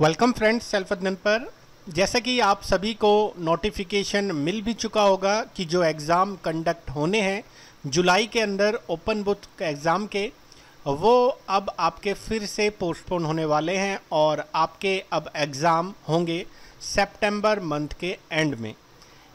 Welcome friends self अध्ययन पर जैसा कि आप सभी को नोटिफिकेशन मिल भी चुका होगा कि जो एग्ज़ाम कंडक्ट होने हैं, जुलाई के अंदर ओपन बुक एग्ज़ाम के, वो अब आपके फिर से पोस्टपोन होने वाले हैं और आपके अब एग्ज़ाम होंगे सितंबर मंथ के एंड में।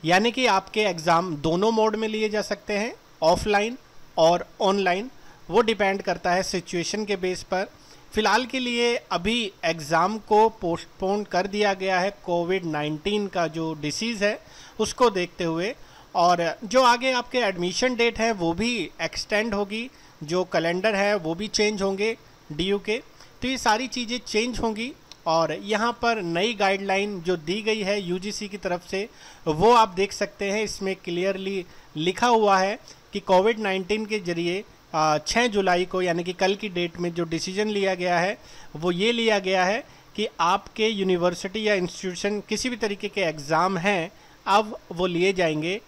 यानी कि आपके एग्ज़ाम दोनों मोड में लिए जा सकते हैं ऑफलाइन और ऑनलाइन वो डिपेंड करता है सिचुएशन के बेस पर। फ़िलहाल के लिए अभी एग्ज़ाम को पोस्टपोन कर दिया गया है कोविड 19 का जो डिसीज़ है, उसको देखते हुए। और जो आगे आपके एडमिशन डेट है, वो भी एक्सटेंड होगी। जो कैलेंडर है, वो भी चेंज होंगे डीयू के। तो ये सारी चीज़ें चेंज होंगी। और यहाँ पर नई गाइडलाइन जो दी गई है यूजीसी की तरफ़ से, वो आप देख सकते हैं। इसमें क्लियरली लिखा हुआ है कि कोविड 19 के ज़रिए छः जुलाई को, यानी कि कल की डेट में जो डिसीज़न लिया गया है, वो ये लिया गया है कि आपके यूनिवर्सिटी या इंस्टीट्यूशन किसी भी तरीके के एग्ज़ाम हैं, अब वो लिए जाएँगे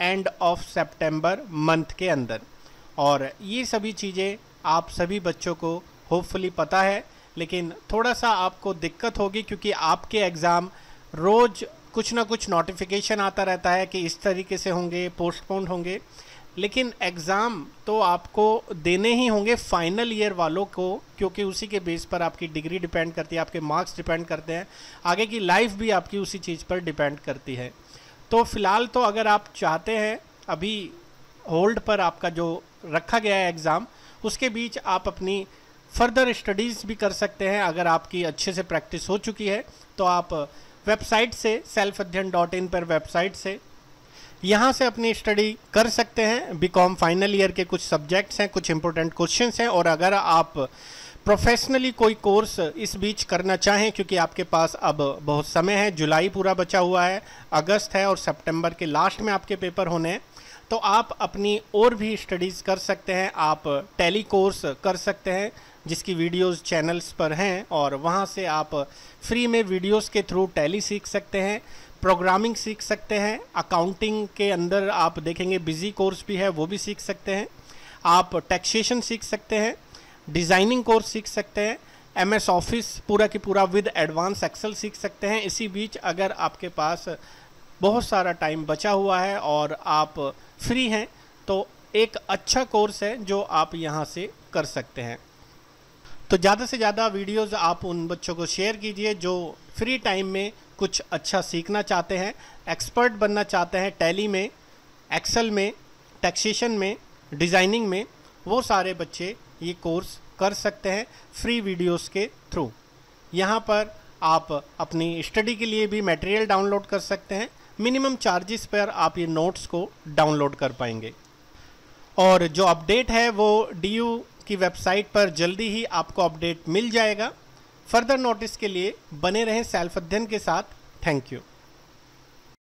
एंड ऑफ़ सेप्टेम्बर मंथ के अंदर। और ये सभी चीज़ें आप सभी बच्चों को होपफुली पता है, लेकिन थोड़ा सा आपको दिक्कत होगी क्योंकि आपके एग्ज़ाम रोज़ कुछ ना कुछ नोटिफिकेशन आता रहता है कि इस तरीके से होंगे पोस्टपोन्ड होंगे। लेकिन एग्ज़ाम तो आपको देने ही होंगे फाइनल ईयर वालों को, क्योंकि उसी के बेस पर आपकी डिग्री डिपेंड करती है, आपके मार्क्स डिपेंड करते हैं, आगे की लाइफ भी आपकी उसी चीज़ पर डिपेंड करती है। तो फ़िलहाल तो अगर आप चाहते हैं, अभी होल्ड पर आपका जो रखा गया है एग्ज़ाम, उसके बीच आप अपनी फर्दर स्टडीज़ भी कर सकते हैं, अगर आपकी अच्छे से प्रैक्टिस हो चुकी है तो आप वेबसाइट से सेल्फ अध्ययन डॉट इन पर वेबसाइट से यहाँ से अपनी स्टडी कर सकते हैं बीकॉम फाइनल ईयर के कुछ सब्जेक्ट्स हैं, कुछ इंपॉर्टेंट क्वेश्चंस हैं, और अगर आप प्रोफेशनली कोई कोर्स इस बीच करना चाहें, क्योंकि आपके पास अब बहुत समय है, जुलाई पूरा बचा हुआ है, अगस्त है, और सितंबर के लास्ट में आपके पेपर होने हैं तो आप अपनी और भी स्टडीज़ कर सकते हैं। आप टेली कोर्स कर सकते हैं, जिसकी वीडियोस चैनल्स पर हैं और वहाँ से आप फ्री में वीडियोस के थ्रू टैली सीख सकते हैं प्रोग्रामिंग सीख सकते हैं अकाउंटिंग के अंदर आप देखेंगे बिज़ी कोर्स भी है, वो भी सीख सकते हैं। आप टैक्सेशन सीख सकते हैं डिज़ाइनिंग कोर्स सीख सकते हैं एम एस ऑफ़िस पूरा की पूरा विद एडवांस एक्सेल सीख सकते हैं। इसी बीच अगर आपके पास बहुत सारा टाइम बचा हुआ है और आप फ्री हैं तो एक अच्छा कोर्स है जो आप यहाँ से कर सकते हैं। तो ज़्यादा से ज़्यादा वीडियोस आप उन बच्चों को शेयर कीजिए जो फ्री टाइम में कुछ अच्छा सीखना चाहते हैं एक्सपर्ट बनना चाहते हैं टैली में एक्सेल में टैक्सेशन में डिज़ाइनिंग में, वो सारे बच्चे ये कोर्स कर सकते हैं फ्री वीडियोस के थ्रू यहाँ पर आप अपनी स्टडी के लिए भी मटेरियल डाउनलोड कर सकते हैं। मिनिमम चार्जेस पर आप ये नोट्स को डाउनलोड कर पाएँगे। और जो अपडेट है वो डीयू की वेबसाइट पर जल्दी ही आपको अपडेट मिल जाएगा। फर्दर नोटिस के लिए बने रहें सेल्फ अध्ययन के साथ। Thank you.